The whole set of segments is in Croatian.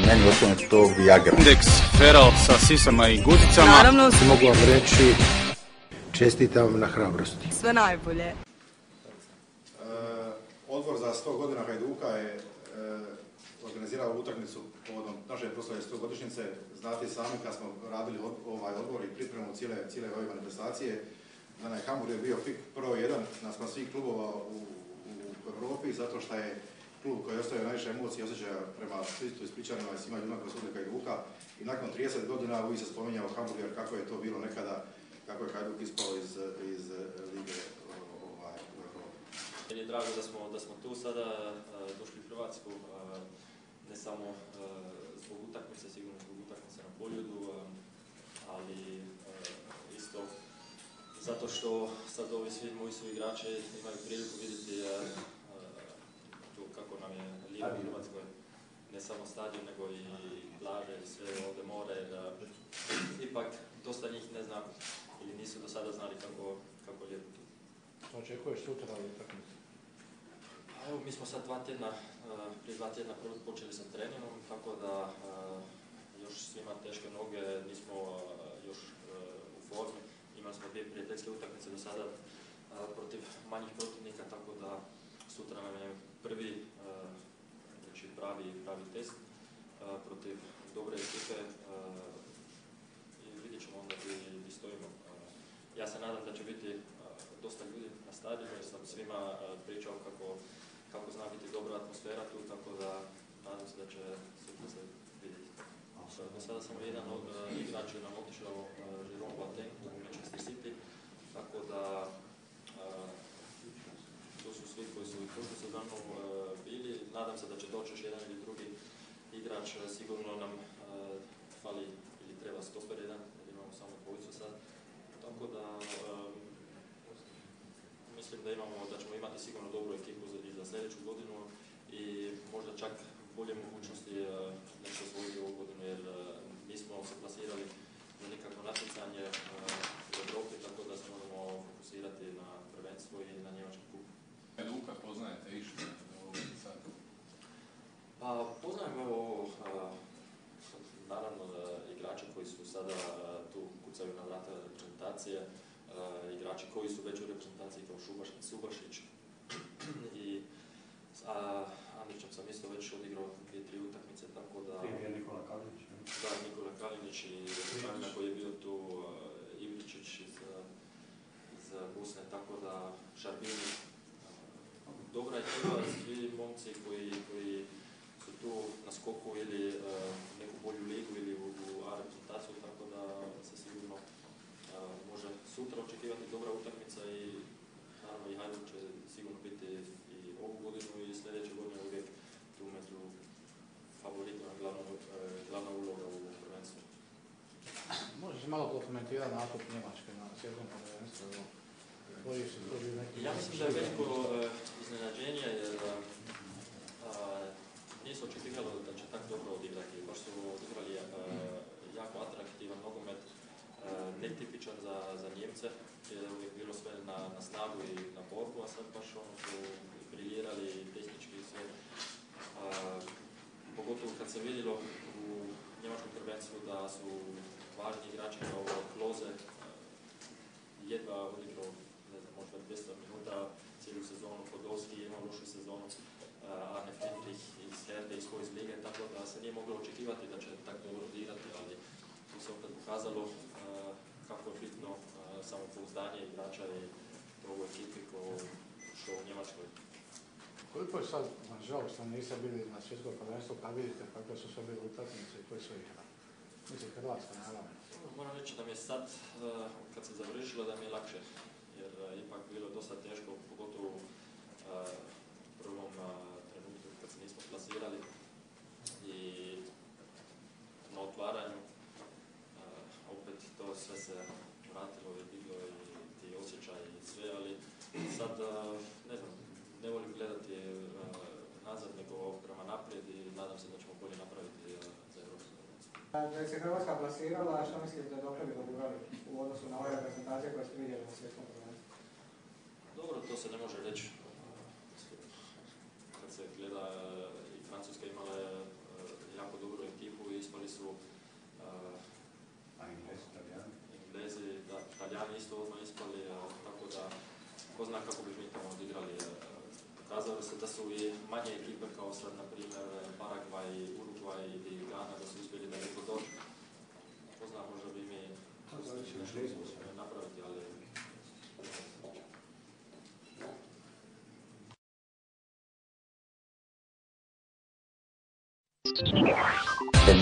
Meni osobno to Viagra. Indeks Feral sa sisama i guzicama. Naravno, Mogu vam reći čestitam na hrabrosti. sve najbolje. Odbor za 100 godina Hajduka je e, organizirao utakmicu povodom naše proslave 100 godišnjice. Znate i sami kad smo radili od- ovaj odbor i pripremu cijele, cijele ove manifestacije, da je Hamburg je bio pik broj jedan naspram svih klubova u, u Europi zato što je klub koji je najviše emocije i osjećaja prema Splitu i Spličanima i svima ljudima koji su od Hajduka. I nakon 30 godina uvijek se spominjao Hamburger kako je to bilo nekada, kako je Hajduk ispao iz, iz lige o- ovaj. Meni je drago da smo, da smo tu sada e, došli u Hrvatsku, e, ne samo zbog utakmice, sigurno zbog utakmice na poljudu, ali isto zato što sad ovi svi moji su igrači imaju priliku vidjeti u Hrvatskoj, ne samo stadion, nego i plaže i sve ovdje more, da ipak dosta njih ne zna ili nisu do sada znali kako, kako je lijepo tu. Što očekuješ sutra u utakmici? A Evo, mi smo sad dva tjedna, eh, prije dva tjedna počeli sa treningom, tako da eh, još svima teške noge, nismo eh, još u formi. Imali smo dvije prijateljske utakmice do sada protiv manjih protivnika, tako da sutra nam je prvi pravi, test protiv dobre ekipe i vidjet ćemo onda gdje stojimo. Ja se nadam da će biti dosta ljudi na stadionu jer sam svima pričao kako, kako zna biti dobra atmosfera tu, tako da nadam se da će sutra se vidjeti. Do sada samo jedan od igrač je nam otišao Jerome Boateng u Manchester City, tako da to su svi koji su i Nadam se da će doći još jedan ili drugi igrač, eh, sigurno nam eh, fali ili treba stoper jedan, jer imamo samo dvojicu sad. Tako da em, mislim da imamo, da ćemo imati sigurno dobru ekipu za, i za sljedeću godinu i možda čak bolje mogućnosti e, nešto osvojiti ovu godinu jer e, nismo se plasirali na nikakvo natjecanje e, u Europi, tako da se možemo fokusirati na prvenstvo i na njemački kup. Hajduka poznajete išta sad? Pa a, naravno da igrače koji su sada tu kucaju na vrata reprezentacije, igrači koji su već u reprezentaciji kao Šubaš, Subašić i a, Andrićem sam isto već odigrao dvije, tri utakmice, tako da... Nikola Kalinić. Da, Nikola Kalinić i Veterana koji je bio tu, uh, Ivličić iz, iz Busne, tako da Šarbini. Dobra ekipa, svi momci koji, skoku ili uh, neku bolju ligu ili u, u A reprezentaciju, tako da se sigurno uh, može sutra očekivati dobra utakmica i naravno i Hajduk će sigurno biti i ovu godinu i sljedeće godine uvijek tu među favoritima glavna, e, glavna uloga u prvenstvu. Možeš malo prokomentirati nastup Njemačke na svjetskom prvenstvu? Ja mislim da je veliko e, iznenađenje jer e, nisu očekivalo da će tako dobro odigrati. Baš su odigrali e, jako atraktivan nogomet, e, netipičan za, za Njemce, je uvijek bilo sve na, na snagu i na borbu, a sad baš ono su briljirali tehnički sve. A, pogotovo kad se vidjelo u njemačkom prvenstvu da su važni igrači kao Kloze e, jedva odigrao, ne znam, možda 200 minuta cijelu sezonu, Podolski je imao lošu sezonu, uh, Arne Friedrich iz Herde, iz iz lige, tako da se nije moglo očekivati da će tako dobro odigrati, ali tu se opet pokazalo uh, kako je bitno uh, samopouzdanje igrača i to u ekipi ko što u Njemačkoj. Koliko je sad, nažalost, niste bili na svjetskom prvenstvu, kad vidite kakve su sve bile utakmice i koje su igra? Mislim, Hrvatska, naravno. Moram reći da mi je sad, uh, kad se završilo, da mi je lakše, jer ipak bilo dosta teško, pogotovo uh, u prvom uh, trenutku kad se nismo plasirali i na otvaranju uh, opet to sve se vratilo i diglo i ti osjećaj i sve, ali sad, uh, ne znam, ne volim gledati uh, nazad nego prema naprijed i nadam se da ćemo bolje napraviti uh, za Europsku prvenstvo. Da se Hrvatska plasirala, što mislite da dok bi dobivali u odnosu na ove reprezentacije koje ste vidjeli na svjetskom prvenstvu? Dobro, to se ne može reći. Kad se gleda, i Francuska imala je su Englezi, da, Talijani isto odmah ispali, e, tako da ko zna kako bi mi tamo odigrali. E, Pokazalo se da su i manje ekipe kao sad, na primjer, Paragvaj, Urugvaj i Ghana da su uspjeli daleko doći. Ko zna, možda bi mi napraviti, ali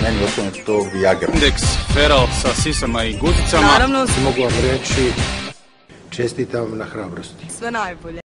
Meni osobno je to Viagra. Indeks Feral sa sisama i guzicama. Naravno, mogu vam reći čestitam na hrabrosti. sve najbolje.